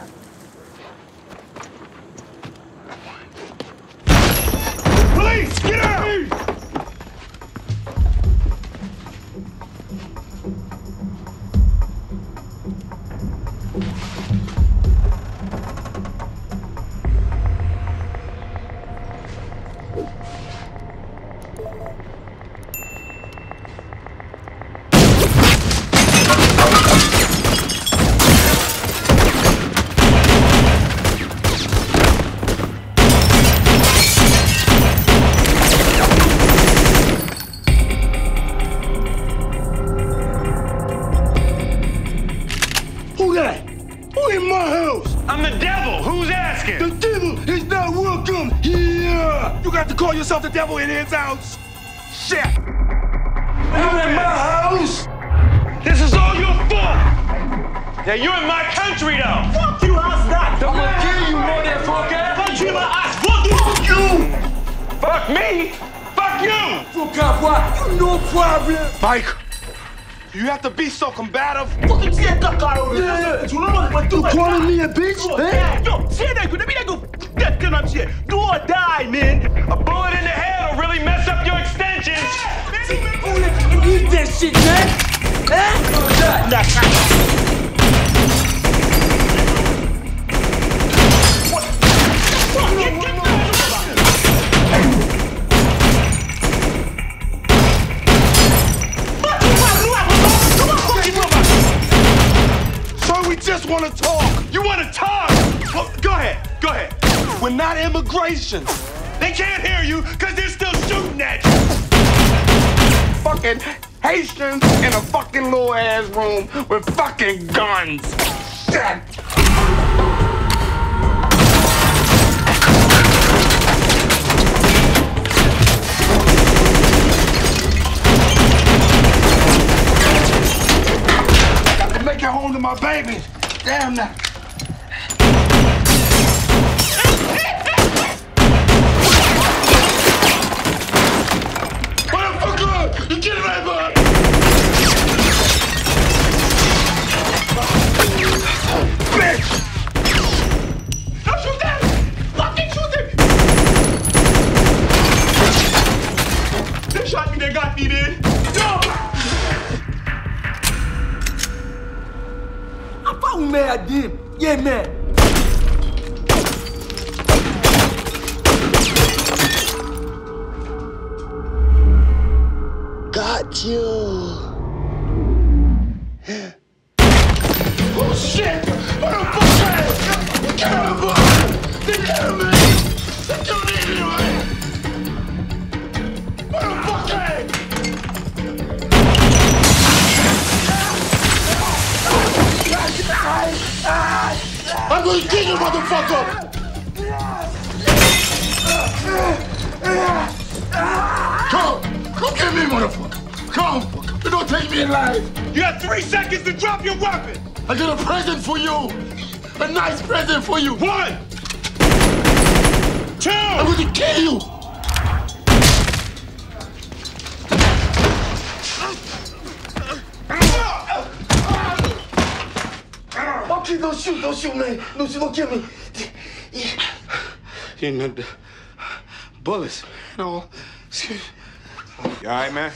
감사합니다. Who's asking? The devil is not welcome here. You got to call yourself the devil in his house. Shit. You in my house? This is all your fault. Yeah, you're in my country, though. Fuck you, how's that? I'm gonna kill you, motherfucker. Fuck you, my ass. Fuck you. Fuck you. Fuck me. Fuck you. Fuck avoir, you no problem. Mike, you have to be so combative. Fucking shit, Kakaro. Yeah, yeah. Tu know what you calling me a bitch? Eh? Yo, say that. Let me go. That kind of shit. Do or die, man. A bullet in the head will really mess up your extensions. Eat that shit, man. Eh? You want to? Well, go ahead. Go ahead. We're not immigration. They can't hear you because they're still shooting at you. Fucking Haitians in a fucking little ass room with fucking guns. Shit. Make it home to my babies. Damn now. Merda? Yeah, man. Got you. I'm gonna kill you, motherfucker! Come! Come get me, motherfucker! Come! You don't take me alive! You have three seconds to drop your weapon. I got a present for you! A nice present for you! One, two. I'm gonna kill you! Okay, don't shoot, don't shoot, man. Don't shoot, don't kill me. You know, the bullets, man, all. Excuse You all right, man?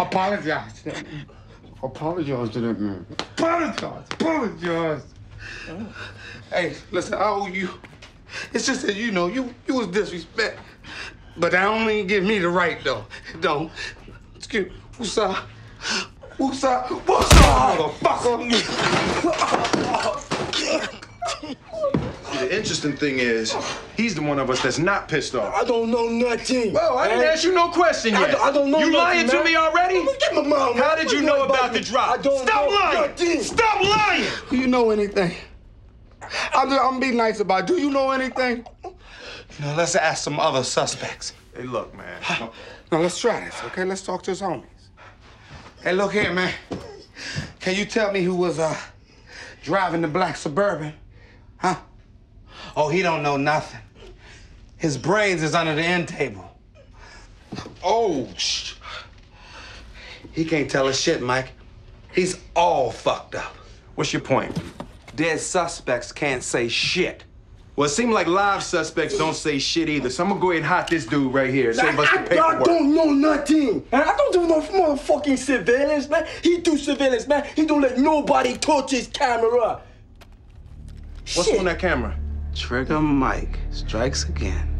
Apologize. Apologize to that man. Apologize. Apologize. Hey, listen, I owe you. It's just that you know you you was disrespect, but that don't mean give me the right though. It Don't. Excuse. Woosah. Woosah. Woosah, motherfucker. The interesting thing is, he's the one of us that's not pissed off. I don't know nothing. Well, I didn't ask you no question I yet. don't- I don't know You nothing, lying to me already? Get my mom. How did you know about the drop? I don't Stop know lying! nothing. Stop lying! Do you know anything? I'm, just, I'm being nice about it. Do you know anything? Now, let's ask some other suspects. Hey, look, man. Now, let's try this, okay? Let's talk to his homies. Hey, look here, man. Can you tell me who was uh, driving the black Suburban? Huh? Oh, he don't know nothing. His brains is under the end table. Oh, sh- he can't tell us shit, Mike. He's all fucked up. What's your point? Dead suspects can't say shit. Well, it seems like live suspects don't say shit either, so I'm gonna go ahead and hot this dude right here. Save us the I, I don't know nothing. And I don't do no motherfucking surveillance, man. He do surveillance, man. He don't let nobody touch his camera. What's Shit. on that camera? Trigger Mike strikes again.